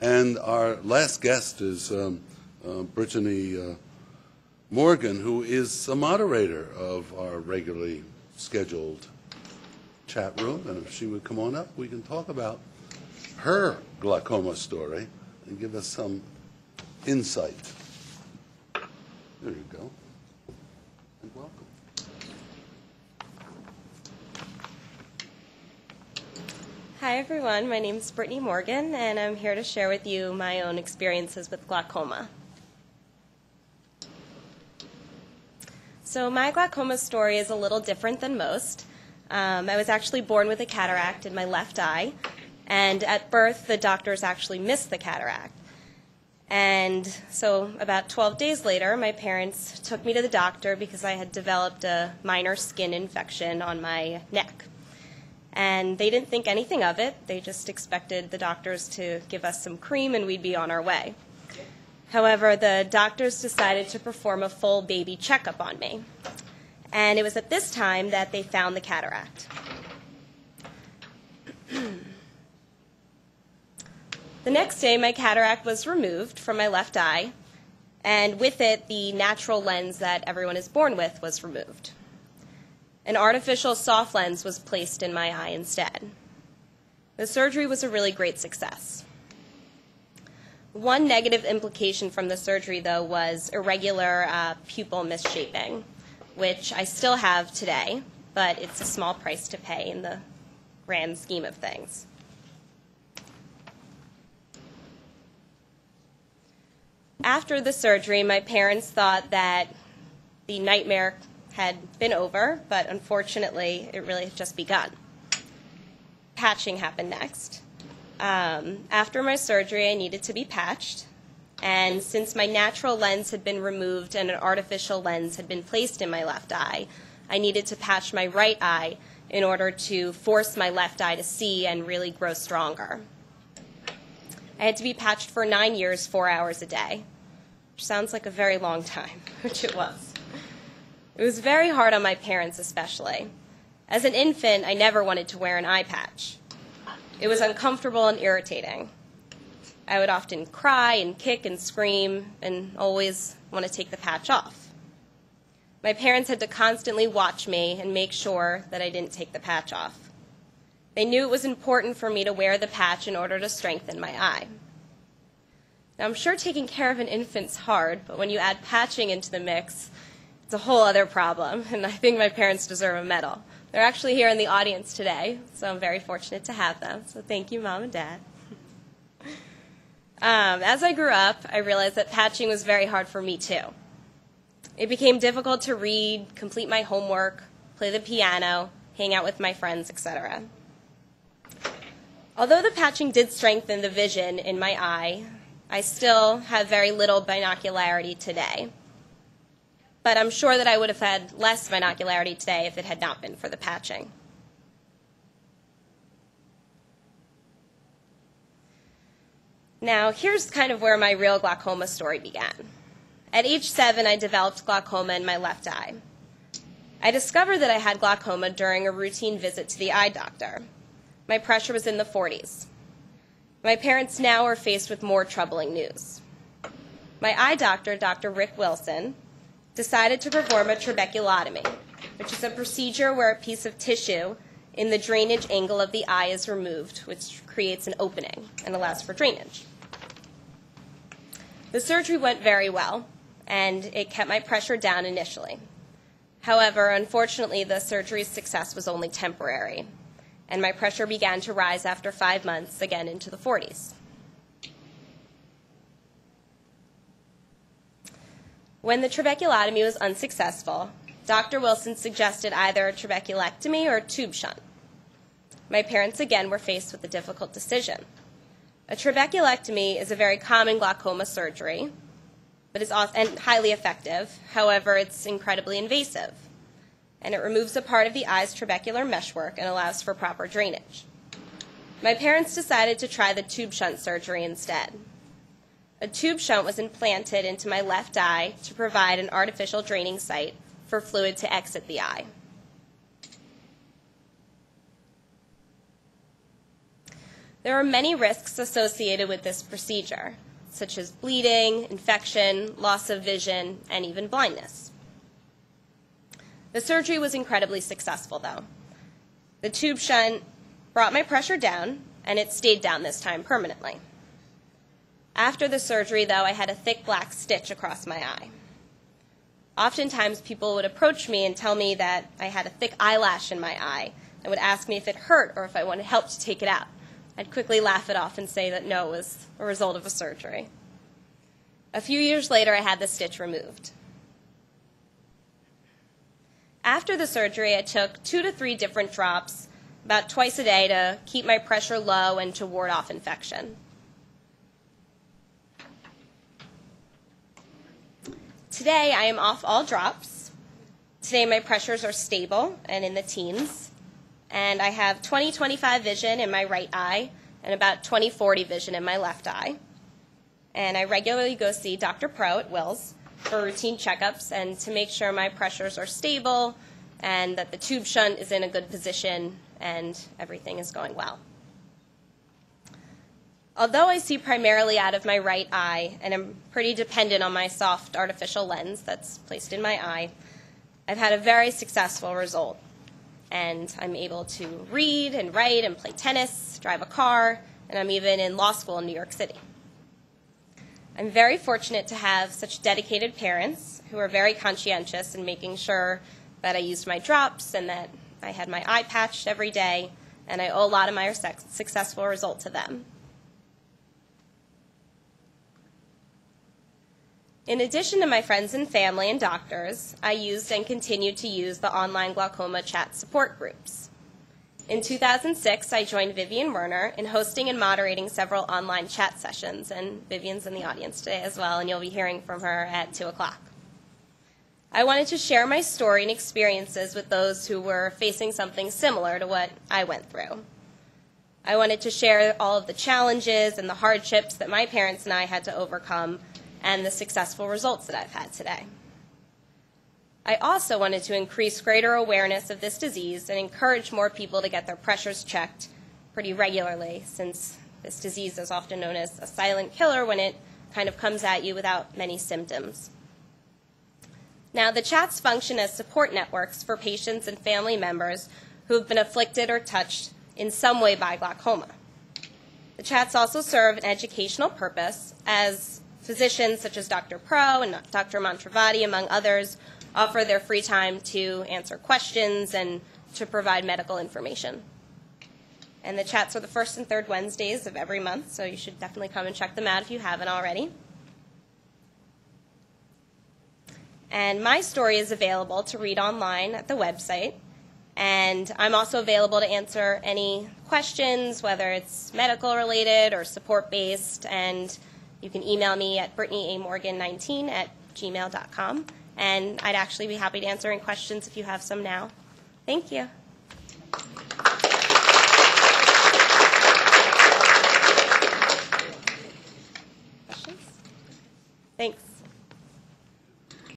And our last guest is um, uh, Brittany uh, Morgan, who is a moderator of our regularly scheduled chat room. And if she would come on up, we can talk about her glaucoma story and give us some insight. There you go. And welcome. Hi, everyone. My name is Brittany Morgan, and I'm here to share with you my own experiences with glaucoma. So, my glaucoma story is a little different than most. Um, I was actually born with a cataract in my left eye, and at birth, the doctors actually missed the cataract. And so, about 12 days later, my parents took me to the doctor because I had developed a minor skin infection on my neck. And they didn't think anything of it. They just expected the doctors to give us some cream and we'd be on our way. However, the doctors decided to perform a full baby checkup on me. And it was at this time that they found the cataract. the next day, my cataract was removed from my left eye, and with it, the natural lens that everyone is born with was removed. An artificial soft lens was placed in my eye instead. The surgery was a really great success. One negative implication from the surgery, though, was irregular uh, pupil misshaping, which I still have today, but it's a small price to pay in the grand scheme of things. After the surgery, my parents thought that the nightmare had been over, but unfortunately, it really had just begun. Patching happened next. Um, after my surgery, I needed to be patched, and since my natural lens had been removed and an artificial lens had been placed in my left eye, I needed to patch my right eye in order to force my left eye to see and really grow stronger. I had to be patched for nine years, four hours a day, which sounds like a very long time, which it was. It was very hard on my parents, especially. As an infant, I never wanted to wear an eye patch. It was uncomfortable and irritating. I would often cry and kick and scream and always want to take the patch off. My parents had to constantly watch me and make sure that I didn't take the patch off. They knew it was important for me to wear the patch in order to strengthen my eye. Now, I'm sure taking care of an infant's hard, but when you add patching into the mix, it's a whole other problem, and I think my parents deserve a medal. They're actually here in the audience today, so I'm very fortunate to have them. So thank you, Mom and Dad. Um, as I grew up, I realized that patching was very hard for me too. It became difficult to read, complete my homework, play the piano, hang out with my friends, etc. Although the patching did strengthen the vision in my eye, I still have very little binocularity today. But I'm sure that I would have had less binocularity today if it had not been for the patching. Now, here's kind of where my real glaucoma story began. At age seven, I developed glaucoma in my left eye. I discovered that I had glaucoma during a routine visit to the eye doctor. My pressure was in the 40s. My parents now are faced with more troubling news. My eye doctor, Dr. Rick Wilson, decided to perform a trabeculotomy, which is a procedure where a piece of tissue in the drainage angle of the eye is removed, which creates an opening and allows for drainage. The surgery went very well, and it kept my pressure down initially. However, unfortunately, the surgery's success was only temporary, and my pressure began to rise after five months, again into the 40s. When the trabeculotomy was unsuccessful, Dr. Wilson suggested either a trabeculectomy or a tube shunt. My parents again were faced with a difficult decision. A trabeculectomy is a very common glaucoma surgery, but is also, and highly effective. However, it's incredibly invasive, and it removes a part of the eye's trabecular meshwork and allows for proper drainage. My parents decided to try the tube shunt surgery instead. A tube shunt was implanted into my left eye to provide an artificial draining site for fluid to exit the eye. There are many risks associated with this procedure, such as bleeding, infection, loss of vision, and even blindness. The surgery was incredibly successful, though. The tube shunt brought my pressure down, and it stayed down this time permanently. After the surgery, though, I had a thick black stitch across my eye. Oftentimes, people would approach me and tell me that I had a thick eyelash in my eye and would ask me if it hurt or if I wanted help to take it out. I'd quickly laugh it off and say that no, it was a result of a surgery. A few years later, I had the stitch removed. After the surgery, I took two to three different drops about twice a day to keep my pressure low and to ward off infection. Today, I am off all drops. Today, my pressures are stable and in the teens. And I have 20 25 vision in my right eye and about 20 40 vision in my left eye. And I regularly go see Dr. Pro at Wills for routine checkups and to make sure my pressures are stable and that the tube shunt is in a good position and everything is going well. Although I see primarily out of my right eye and am pretty dependent on my soft artificial lens that's placed in my eye, I've had a very successful result. And I'm able to read and write and play tennis, drive a car, and I'm even in law school in New York City. I'm very fortunate to have such dedicated parents who are very conscientious in making sure that I used my drops and that I had my eye patched every day, and I owe a lot of my suc- successful result to them. In addition to my friends and family and doctors, I used and continue to use the online glaucoma chat support groups. In 2006, I joined Vivian Werner in hosting and moderating several online chat sessions, and Vivian's in the audience today as well, and you'll be hearing from her at 2 o'clock. I wanted to share my story and experiences with those who were facing something similar to what I went through. I wanted to share all of the challenges and the hardships that my parents and I had to overcome and the successful results that I've had today. I also wanted to increase greater awareness of this disease and encourage more people to get their pressures checked pretty regularly, since this disease is often known as a silent killer when it kind of comes at you without many symptoms. Now, the chats function as support networks for patients and family members who have been afflicted or touched in some way by glaucoma. The chats also serve an educational purpose as physicians such as Dr. Pro and Dr. Montravati, among others, offer their free time to answer questions and to provide medical information. And the chats are the first and third Wednesdays of every month, so you should definitely come and check them out if you haven't already. And my story is available to read online at the website. And I'm also available to answer any questions, whether it's medical related or support based. And you can email me at brittanyamorgan19 at gmail.com. And I'd actually be happy to answer any questions if you have some now. Thank you.